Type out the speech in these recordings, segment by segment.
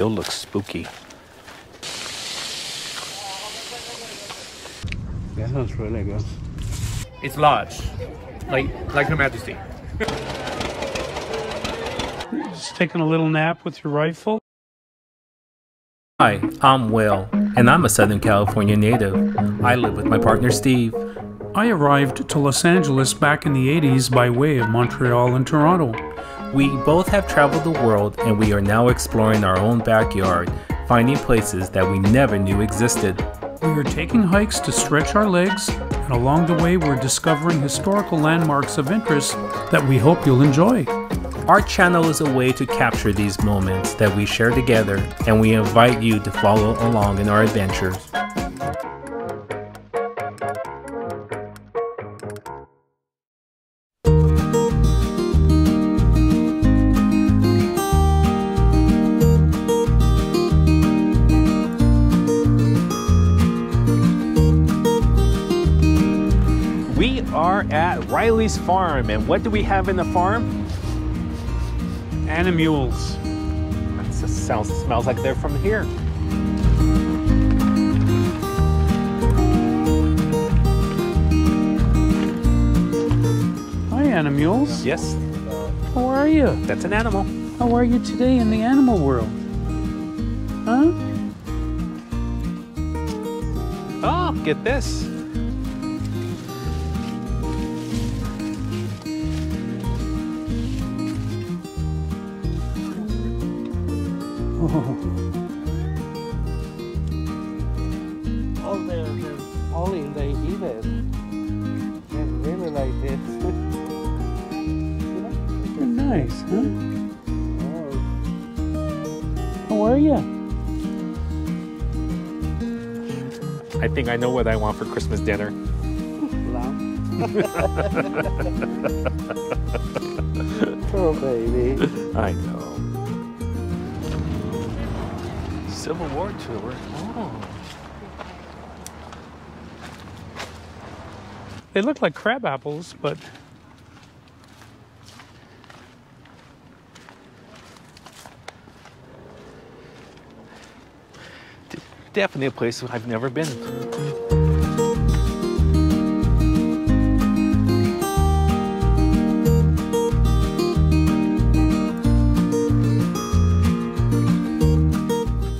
still looks spooky. That looks really good. It's large, like like Her Majesty. Just taking a little nap with your rifle. Hi, I'm Will, and I'm a Southern California native. I live with my partner Steve. I arrived to Los Angeles back in the 80s by way of Montreal and Toronto. We both have traveled the world, and we are now exploring our own backyard, finding places that we never knew existed. We are taking hikes to stretch our legs, and along the way, we're discovering historical landmarks of interest that we hope you'll enjoy. Our channel is a way to capture these moments that we share together, and we invite you to follow along in our adventures. Riley's farm, and what do we have in the farm? Animules. That sounds smells like they're from here. Hi, Animules. Yes, How are you? that's an animal. How are you today in the animal world? Huh? Oh, get this. Nice, huh? oh, How are you? I think I know what I want for Christmas dinner. oh, baby. I know. Civil War tour. Oh. They look like crab apples, but Definitely a place I've never been.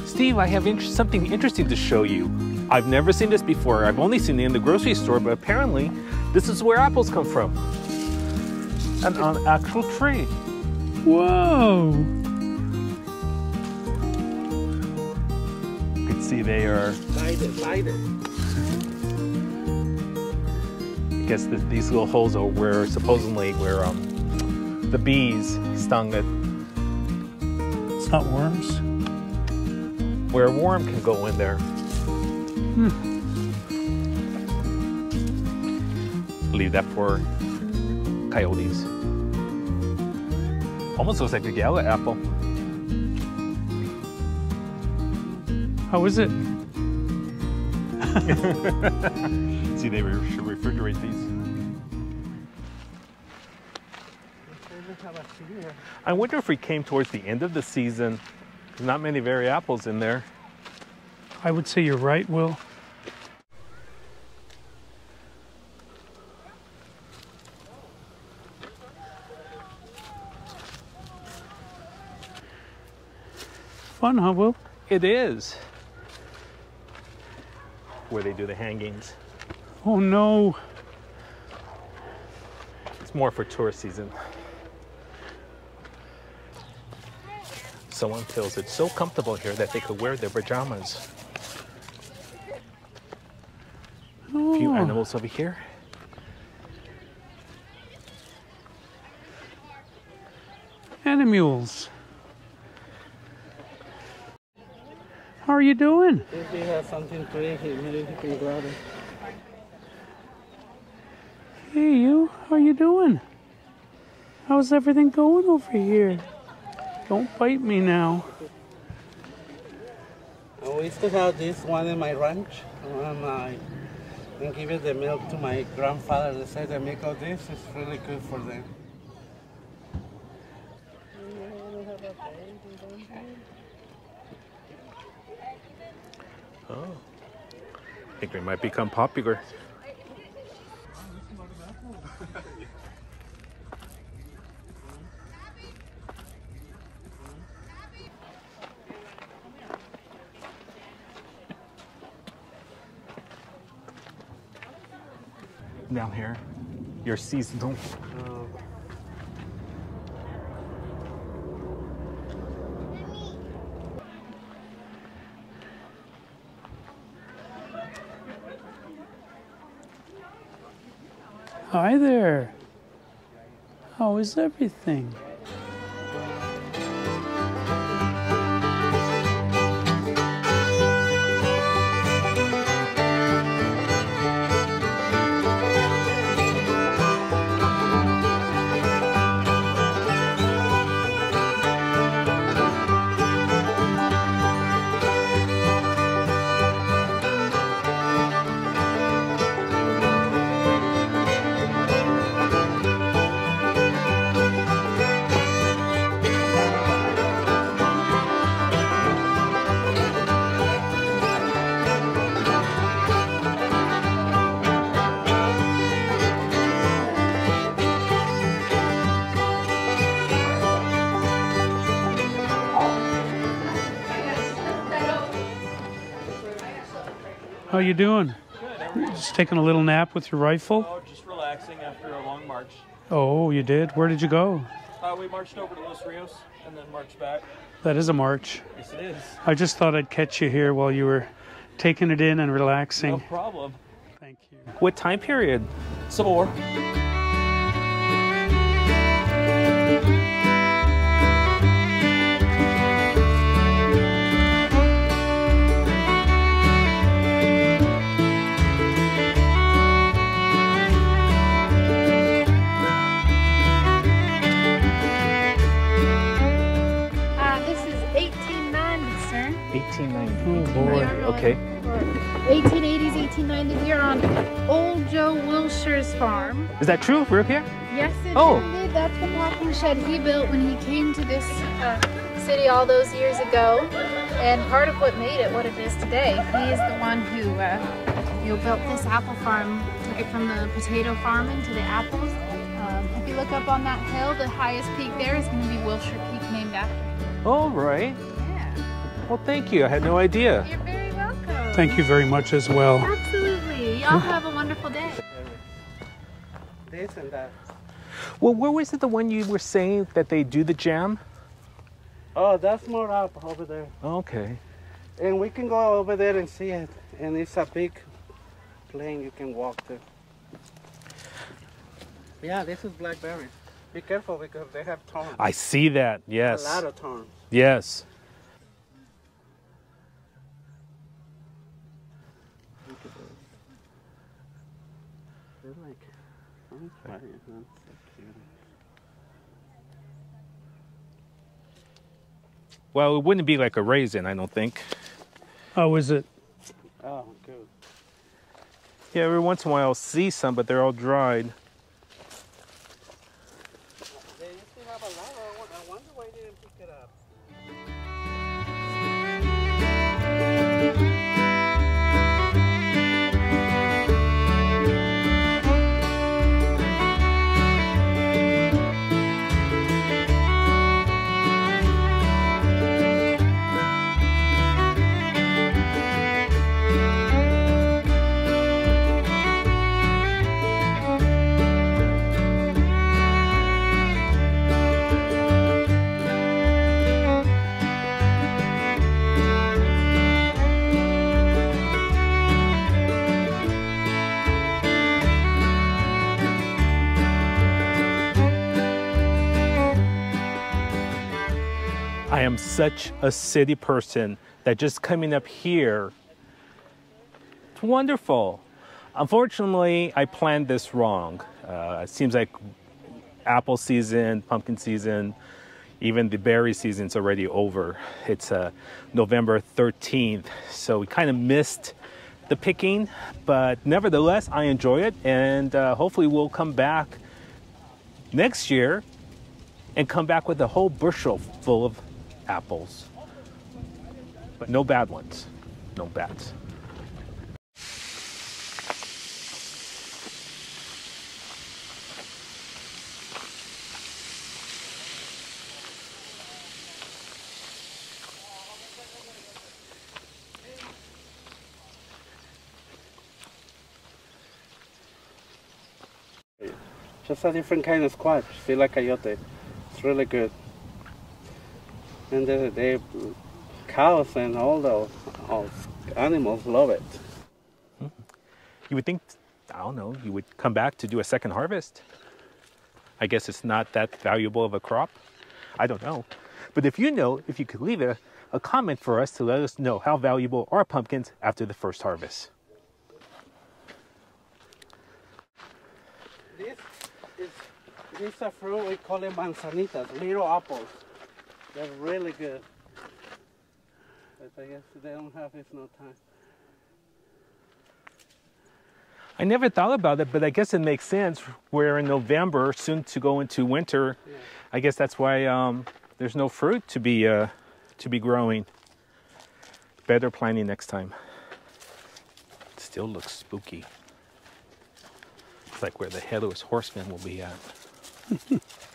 Steve, I have something interesting to show you. I've never seen this before. I've only seen it in the grocery store, but apparently this is where apples come from. An, an actual tree. whoa! See they are Bite it, bite it. I guess th these little holes are where supposedly where um, the bees stung it, It's not worms. where a worm can go in there. Hmm. Leave that for coyotes. Almost looks like a gala apple. How is it? See, they re- should refrigerate these. I wonder if we came towards the end of the season. There's not many very apples in there. I would say you're right, Will. Fun, huh, Will? It is. Where they do the hangings. Oh no. It's more for tourist season. Someone feels it's so comfortable here that they could wear their pajamas. A few Oh. animals over here. Animules. How are you doing? If has something to immediately can grab it. Hey, you. How are you doing? How's everything going over here? Don't bite me now. I used to have this one in my ranch. And I and give it the milk to my grandfather. They say the milk of this is really good for them. I think we might become popular. Down here, your seasonal. Hi there. How is everything? You doing? Good. Just taking a little nap with your rifle? Oh, just relaxing after a long march. Oh, you did? Where did you go? Uh, we marched over to Los Rios and then marched back. That is a march. Yes, it is. I just thought I'd catch you here while you were taking it in and relaxing. No problem. Thank you. What time period? Civil War. That true? We're up here? Yes, it Oh. indeed. That's the packing shed he built when he came to this uh, city all those years ago. And part of what made it what it is today. He is the one who uh, you know, built this apple farm, took it from the potato farm into the apples. Um, if you look up on that hill, the highest peak there is going to be Wilshire Peak, named after him. All right. Yeah, Well, thank you. I had no idea. you're very welcome. Thank you very much as well. Absolutely. Y'all have a wonderful day. This and that. Well, where was it the one you were saying that they do the jam? Oh, that's more up over there. Okay. And we can go over there and see it. And it's a big plane you can walk to. Yeah, this is blackberries. Be careful because they have thorns. I see that. Yes. A lot of thorns. Yes. Look at those. They're like, oh, funny. So cute. Well, it wouldn't be like a raisin, I don't think. How is it? Oh, good. Yeah, every once in a while I'll see some, but they're all dried. Such a city person that just coming up here, it's wonderful. Unfortunately, I planned this wrong. Uh, it seems like apple season, pumpkin season, even the berry season's already over. It's uh, November 13th, so we kind of missed the picking, but nevertheless, I enjoy it, and uh, hopefully, we'll come back next year and come back with a whole bushel full of apples. But no bad ones. no bats. Just a different kind of squash. Feel like coyote. It's really good. And the, the cows and all the all animals love it. Hmm. You would think, I don't know, you would come back to do a second harvest. I guess it's not that valuable of a crop. I don't know. But if you know, if you could leave a, a comment for us to let us know how valuable are pumpkins after the first harvest. This is this is a fruit we call it manzanitas, little apples. They're really good. But I guess they don't have it's no time. I never thought about it, but I guess it makes sense. We're in November, soon to go into winter. I guess that's why um, there's no fruit to be uh, to be growing. Better planning next time. Still looks spooky. It's like where the headless horseman will be at.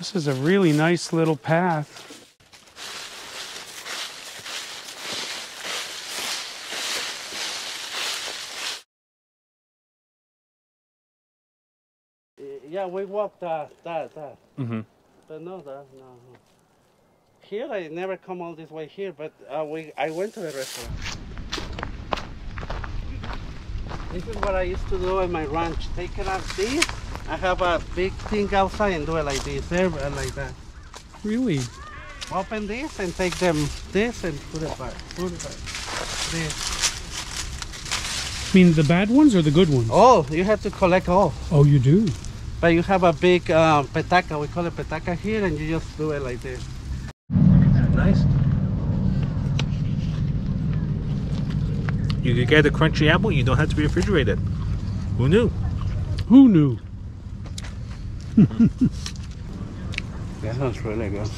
This is a really nice little path. Yeah, we walked that, that, that. Mhm. But no, that, no, no. Here, I never come all this way here, but uh, we, I went to the restaurant. This is what I used to do in my ranch. Take it out this. I have a big thing outside and do it like this, there, and like that. Really? Open this and take them this and put it back. Put it back. This. I mean, the bad ones or the good ones? Oh, you have to collect all. Oh, you do? But you have a big uh, petaca, we call it petaca here, and you just do it like this. Nice. You could get a crunchy apple. You don't have to be refrigerated. Who knew? Who knew? That sounds really good.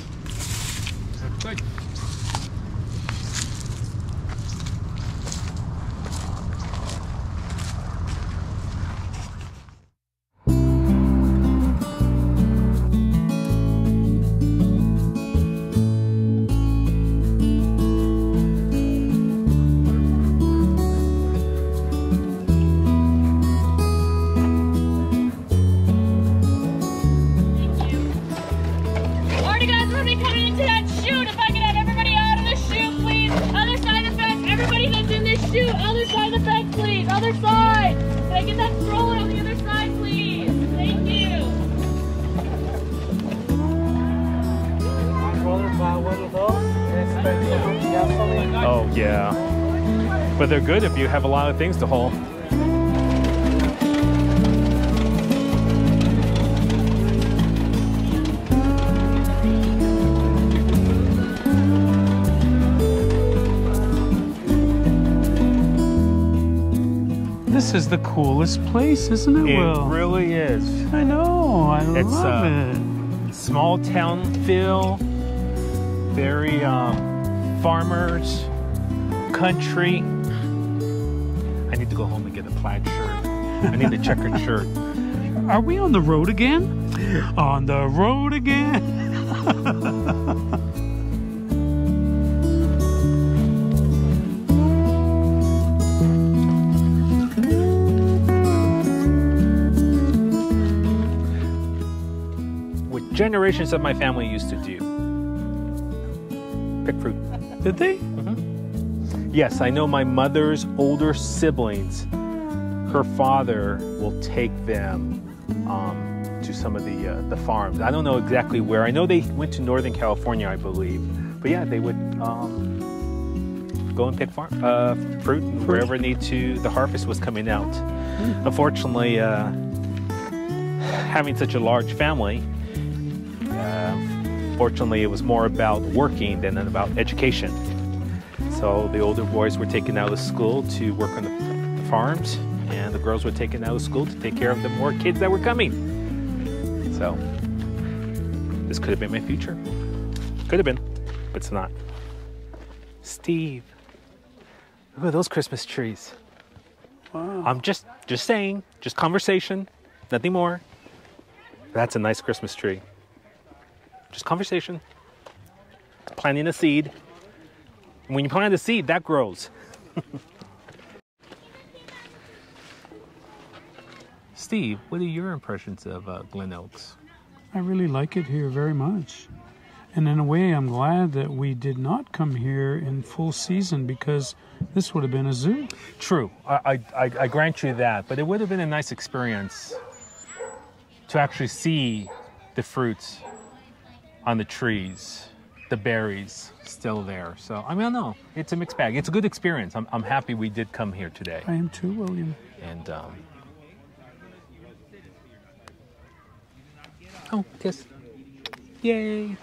Good. Good if you have a lot of things to haul. This is the coolest place, isn't it, It Will? really is. I know. I It's, love uh, it. Small town feel. Very um, farmers, country. To go home and get a plaid shirt. I need a checkered shirt. Are we on the road again? On the road again? Generations of my family used to do. Pick fruit. Did they? Yes, I know my mother's older siblings, her father will take them um, to some of the, uh, the farms. I don't know exactly where. I know they went to Northern California, I believe. But yeah, they would um, go and pick farm, uh, fruit wherever need to. The harvest was coming out. Unfortunately, uh, having such a large family, uh, fortunately, it was more about working than about education. So the older boys were taken out of school to work on the, the farms, and the girls were taken out of school to take care of the more kids that were coming. So this could have been my future. Could have been, but it's not. Steve, look at those Christmas trees. Wow. I'm just just saying, just conversation, nothing more. That's a nice Christmas tree. Just conversation. Planting a seed. And when you plant a seed, that grows. Steve, what are your impressions of uh, Glen Oaks? I really like it here very much. And in a way, I'm glad that we did not come here in full season because this would have been a zoo. True, I, I, I I grant you that, but it would have been a nice experience to actually see the fruits on the trees, the berries still there. So, I mean, I know. It's a mixed bag. It's a good experience. I'm, I'm happy we did come here today. I am too, William. And, um, oh, kiss. Yay.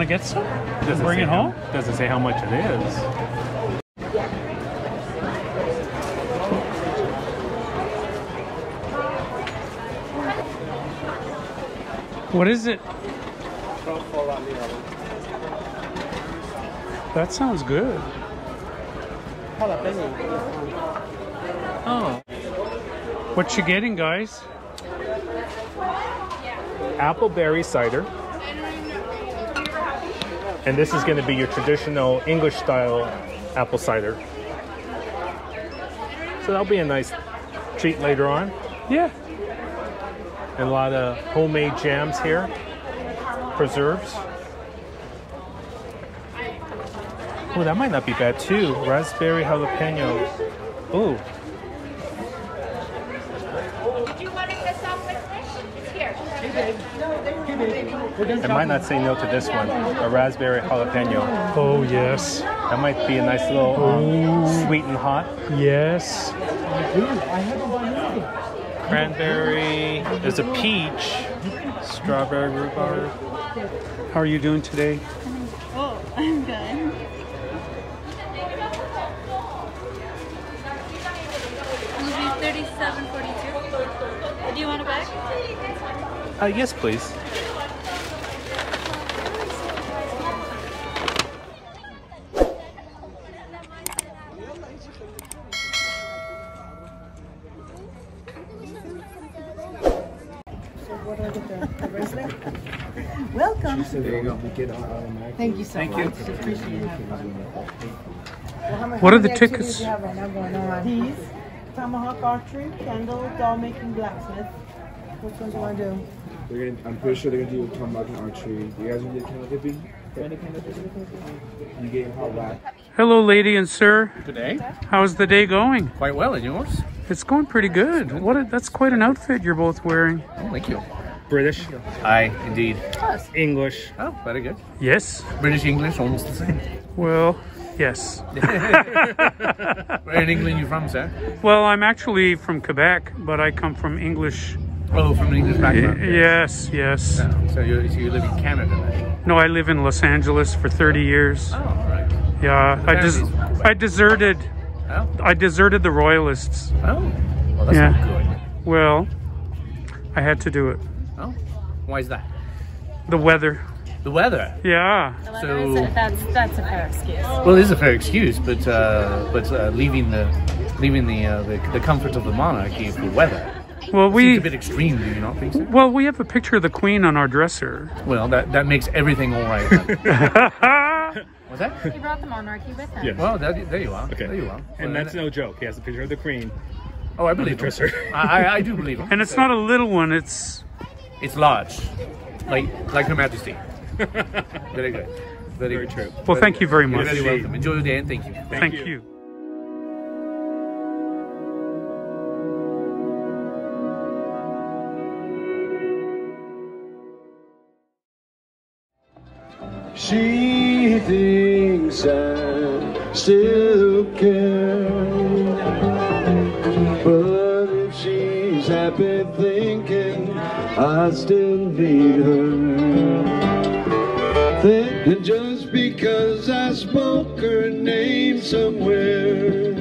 Want to get some? Does Bring say it how- home? Doesn't say how much it is. What is it? That sounds good. Oh. What you getting, guys? appleberry cider. And this is going to be your traditional English style apple cider. So that'll be a nice treat later on. Yeah. And a lot of homemade jams here, preserves. Oh, that might not be bad too. Raspberry jalapeno. Ooh, Do you want to get some with me? It's. I might not say no to this one. A raspberry jalapeno. Oh, yes. That might be a nice little um, sweet and hot. Yes. cranberry. There's a peach, strawberry rhubarb. How are you doing today? Oh, I'm good. Movie thirty-seven forty-two. Do you want a bag? Uh, yes, please. Welcome. Thank you so Thank much. you. Appreciate it. What are the tickets? Do you have right now going on? These, Tomahawk Archery, Kendall, Doll Making Blacksmith. Which ones do you want to do? They're gonna, I'm pretty sure they're gonna do tomahawk and archery. You guys gonna do candle dipping? Any candle dipping? You getting hot whack? Hello, lady and sir. Good day. How's the day going? Quite well, and yours? It's going pretty good. What? A, that's quite an outfit you're both wearing. Oh, thank you. British, Aye, indeed. English. Oh, very good. Yes. British English, almost the same. Well, yes. Where in England you from, sir? Well, I'm actually from Quebec, but I come from English. Oh, from an English background. yes, yes. So, so you so you live in Canada then? No, I live in Los Angeles for 30 years. Oh, right. Yeah, I des- I deserted. Oh, I deserted the Royalists. oh. Well, that's Yeah. not good. Well, I had to do it. Oh, why is that? The weather. The weather. Yeah. So, That's that's a fair excuse. well, it is a fair excuse, but uh, but uh, leaving the leaving the, uh, the the comfort of the monarchy for weather Well, seems we a bit extreme. Do you not think so? well we have a picture of the Queen on our dresser. Well, that that makes everything all right. Then. What's that? He brought the monarchy with him. Yes. Well, that, there you are. Okay. There you are. And Well, that's no joke. He has a picture of the queen. Oh, I believe the dresser. him. I, I, I do believe him. and it's not a little one. It's It's large, like like Her Majesty. Very good. Very, Very good. true. well. Thank you very much. You're very welcome. Enjoy your day and thank you. Thank you. you. She thinks I still care. But if she's happy thinking I still need her, And just because I spoke her name somewhere,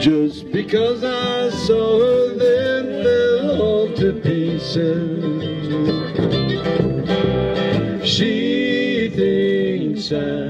just because I saw her then fell all to pieces. Still.